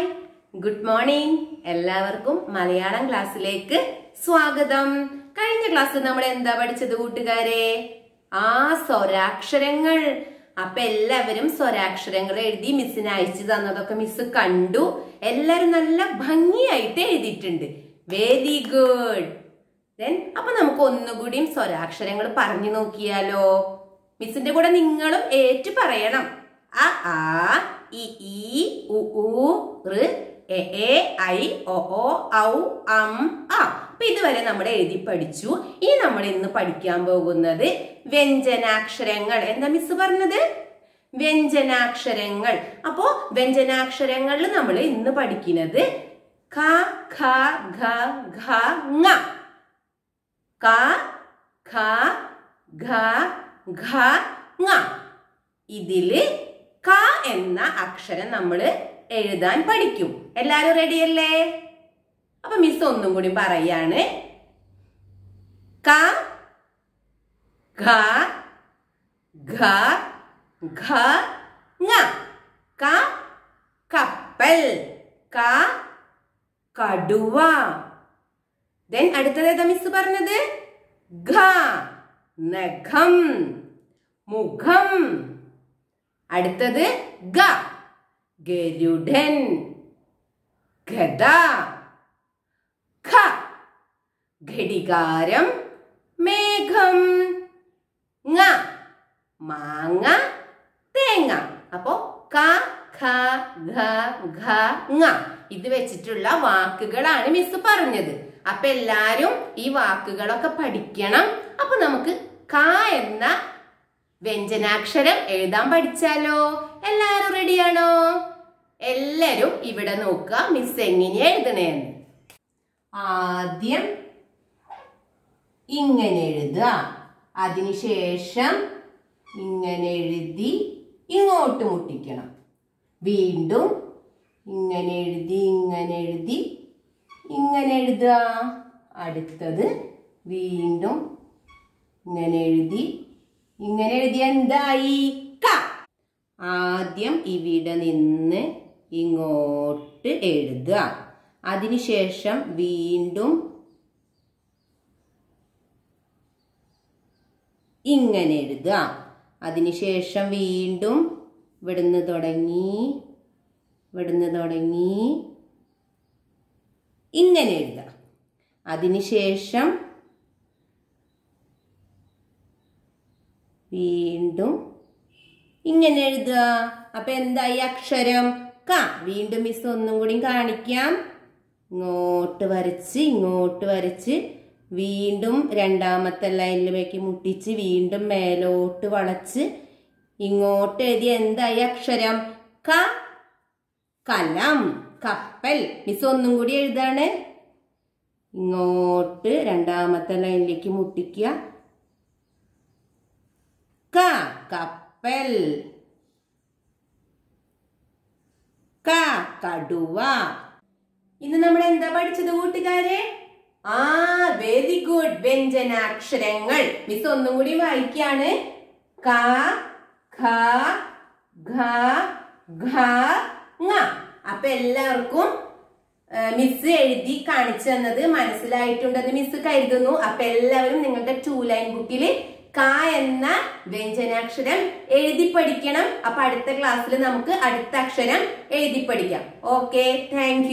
Hi. Good morning എല്ലാവർക്കും മലയാളം ക്ലാസ്സിലേക്ക് സ്വാഗതം. കഴിഞ്ഞ ക്ലാസ്സിൽ നമ്മൾ എന്താ പഠിച്ചത് കൂട്ടുകാരെ? ആ സ്വരാക്ഷരങ്ങൾ. അപ്പൊ എല്ലാവരും സ്വരാക്ഷരങ്ങൾ എഴുതി മിസ്സിന് അയച്ചു തന്നതൊക്കെ മിസ് കണ്ടു. എല്ലാരും നല്ല ഭംഗിയായിട്ട് എഴുതിയിട്ടുണ്ട്. വെരി ഗുഡ് ദെൻ അപ്പൊ നമുക്ക് ഒന്നുകൂടിയും സ്വരാക്ഷരങ്ങൾ പറഞ്ഞു നോക്കിയാലോ. മിസ്സിന്റെ കൂടെ നിങ്ങളും ഏറ്റു പറയണം. ആ ആ. ഇ ഈ ഉ ഉ ഋ എ എ ഐ ഒ ഒ ഔ അം ആ. അപ്പൊ ഇതുവരെ നമ്മൾ എഴുതി പഠിച്ചു. ഇനി നമ്മൾ ഇന്ന് പഠിക്കാൻ പോകുന്നത് വ്യഞ്ജനാക്ഷരങ്ങൾ. എന്താ മിസ് പറഞ്ഞത്? വ്യഞ്ജനാക്ഷരങ്ങൾ. അപ്പോ വ്യഞ്ജനാക്ഷരങ്ങളിൽ നമ്മൾ ഇന്ന് പഠിക്കുന്നത് ഖ ഖ ഖ ഘ ങ. ക ഖ ഖ ഘ ങ. ഇതിൽ ക എന്ന അക്ഷരം നമ്മൾ എഴുതാൻ പഠിക്കും. എല്ലാരും റെഡിയല്ലേ അപ്പൊ മിസ് ഒന്നും കൂടി പറയാണ്. ക ഖ ഘ ങ ക കപ്പൽ. ക കടുവ. ദെൻ അടുത്തത് ഏതാ മിസ് പറഞ്ഞത്? ഘ നഖം. മുഖം. അടുത്തത് ഗ. ഗരുഡൻ. ഗത ഖ. ഘടികാരം. മേഘം. ങ. മാങ്ങ. തേങ്ങ. അപ്പോ ക ഖ ഘ ഘ ങ. ഇത് വെച്ചിട്ടുള്ള വാക്കുകളാണ് മിസ് പറഞ്ഞത്. അപ്പൊ എല്ലാരും ഈ വാക്കുകളൊക്കെ പഠിക്കണം. അപ്പൊ നമുക്ക് ക എന്ന വ്യഞ്ജനാക്ഷരം എഴുതാൻ പഠിച്ചാലോ? എല്ലാരും റെഡിയാണോ എല്ലാരും ഇവിടെ നോക്കുക മിസ് എങ്ങനെയാ എഴുതണേന്ന്. ആദ്യം ഇങ്ങനെ എഴുതുക. അതിനുശേഷം ഇങ്ങനെ എഴുതി ഇങ്ങോട്ട് മുട്ടിക്കണം. വീണ്ടും ഇങ്ങനെ എഴുതി ഇങ്ങനെ എഴുതി ഇങ്ങനെ എഴുതുക. അടുത്തത് വീണ്ടും ഇങ്ങനെ എഴുതി ഇങ്ങനെ എഴുതിയ എന്തായി ക. ആദ്യം ഇവിടെ നിന്ന് ഇങ്ങോട്ട് എഴുതുക. അതിനുശേഷം വീണ്ടും ഇങ്ങനെ എഴുതുക. അതിനുശേഷം വീണ്ടും ഇവിടുന്ന് തുടങ്ങി ഇവിടുന്ന് തുടങ്ങി ഇങ്ങനെ എഴുതുക. അതിനുശേഷം വീണ്ടും ഇങ്ങനെ എഴുതുക. അപ്പൊ എന്തായി അക്ഷരം? ക. വീണ്ടും മിസ് ഒന്നും കൂടി കാണിക്കാം. ഇങ്ങോട്ട് വരച്ച് ഇങ്ങോട്ട് വരച്ച്. വീണ്ടും രണ്ടാമത്തെ ലൈനിലേക്ക് മുട്ടിച്ച് വീണ്ടും മേലോട്ട് വളച്ച്. ഇങ്ങോട്ട് എഴുതി എന്തായി അക്ഷരം? ക. കലം കപ്പൽ. മിസ് ഒന്നും കൂടി എഴുതാണ്. ഇങ്ങോട്ട് രണ്ടാമത്തെ ലൈനിലേക്ക് മുട്ടിക്കുക. കപ്പൽ. ക കടുവ. ഇന്ന് നമ്മൾ എന്താ പഠിച്ചത് കൂട്ടുകാരെ? ആ വെരി ഗുഡ് വ്യഞ്ജനാക്ഷരങ്ങൾ. മിസ് ഒന്നും കൂടി വായിക്കാണ്. ക ഖ ഘ ഘ ങ. അപ്പൊ എല്ലാവർക്കും മിസ് എഴുതി കാണിച്ചു തന്നത് മനസ്സിലായിട്ടുണ്ടെന്ന് മിസ് കരുതുന്നു. അപ്പൊ എല്ലാവരും നിങ്ങളുടെ ടൂ ലൈൻ ബുക്കിൽ ക എന്ന വ്യഞ്ജനാക്ഷരം എഴുതി പഠിക്കണം. അപ്പൊ അടുത്ത ക്ലാസ്സിൽ നമുക്ക് അടുത്ത അക്ഷരം എഴുതി പഠിക്കാം. Okay thank